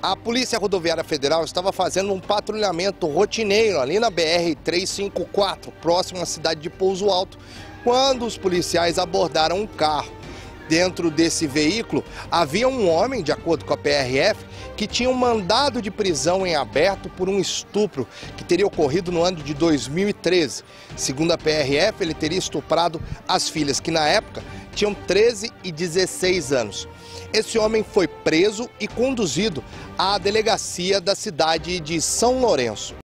A Polícia Rodoviária Federal estava fazendo um patrulhamento rotineiro ali na BR-354, próximo à cidade de Pouso Alto, quando os policiais abordaram um carro. Dentro desse veículo havia um homem, de acordo com a PRF, que tinha um mandado de prisão em aberto por um estupro que teria ocorrido no ano de 2013. Segundo a PRF, ele teria estuprado as filhas, que na época tinham 13 e 16 anos. Esse homem foi preso e conduzido à delegacia da cidade de São Lourenço.